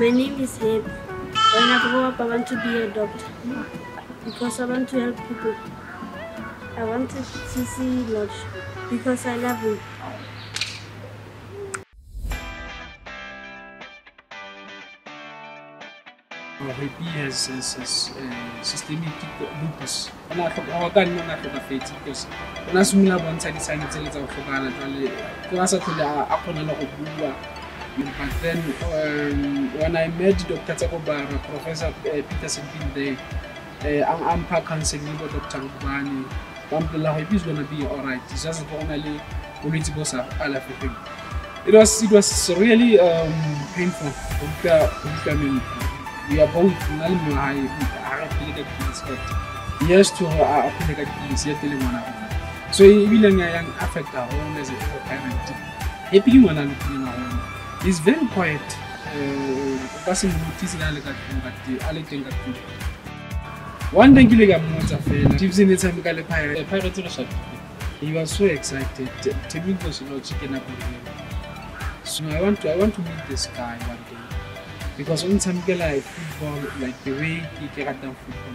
My name is Heb. When I grow up, I want to be a doctor because I want to help people. I wanted to see Lorch because I love him. Has uh, systemic lupus. Ona go ka nna ona tlhokafetse because ona simolola bontsha di-sign tse le tsa go tlhokana jale ke ba sa tlhole a a kgona le go bua but then um, when I met Dr. Tsakobara, Professor uh, Peter been there, uh, I'm, I'm canceling with Dr. Ngubani. Alhamdulillah, he's gonna be all right. It's just only bulletsi bo sa alafe him. It was it was really um, painful. I mean, we are both in nali mahai akapeleka kipindi but yes to her akapeleka kipindi siyete le mwana so it nga affect our own as a parent. Happy mwana lokini na hona. He's very quiet. Uh, o ka notice le a le ka tlung but. A le teng ka tlung one pirate re he was so excited. Tloselo chicken up so i want to i want to meet this guy one day. Because o ntshamekela like football like the way ke ke ratang football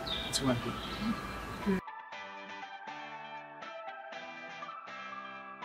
one day